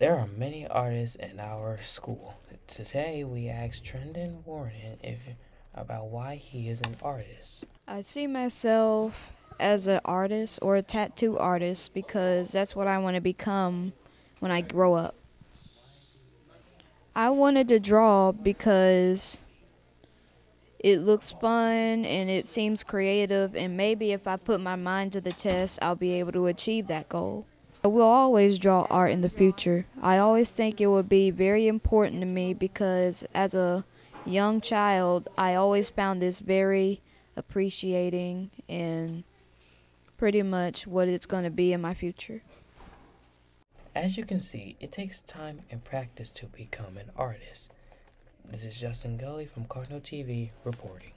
There are many artists in our school. Today we asked Trendon Warren if about why he is an artist. I see myself as an artist or a tattoo artist because that's what I want to become when I grow up. I wanted to draw because it looks fun and it seems creative, and maybe if I put my mind to the test, I'll be able to achieve that goal. I will always draw art in the future. I always think it would be very important to me because as a young child, I always found this very appreciating and pretty much what it's going to be in my future. As you can see, it takes time and practice to become an artist. This is Justin Gulley from Cardinal TV reporting.